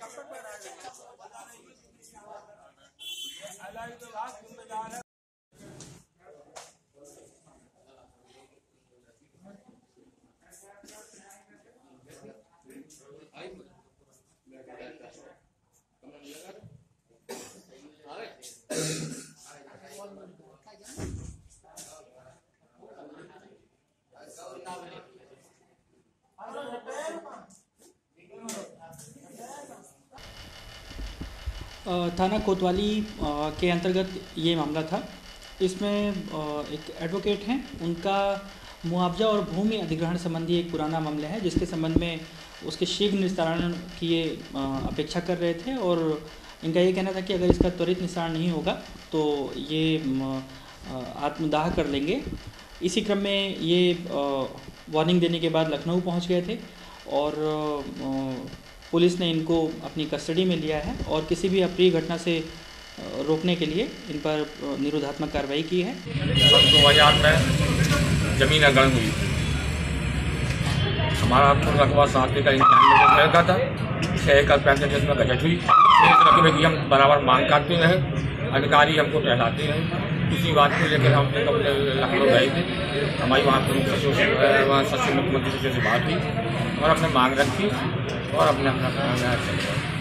अ, थाना कोतवाली के अंतर्गत ये मामला था। इसमें एक एडवोकेट हैं। उनका मुआवजा और भूमि अधिग्रहण संबंधी एक पुराना मामला है, जिसके संबंध में उसके शीघ्र निस्तारण की ये अपेक्षा कर रहे थे और इनका ये कहना था कि अगर इसका त्वरित निस्तारण नहीं होगा तो ये आत्मदाह कर लेंगे। इसी क्रम में ये वार्निंग देने के बाद लखनऊ पहुँच गए थे और पुलिस ने इनको अपनी कस्टडी में लिया है और किसी भी अप्रिय घटना से रोकने के लिए इन पर निरोधात्मक कार्रवाई की है। दो हज़ार में ज़मीन अग्रहण हुई। हमारा पूर्ण रकबा सात एकड़ इक्यानवे लगा था। छः एकड़ पैंतीस जिसमें बजट हुई। इस रकबे की हम बराबर मांग करते रहे अधिकारी हमको टहलाते रहे इसी बात को लेकर हम एक अपने लखनऊ गए थे। हमारी वहाँ प्रमुख सचिव वहाँ सचिव मुख्यमंत्री सचिव से बात हुई और अपने मांग रखी। और अपने अपना काम चल रहा है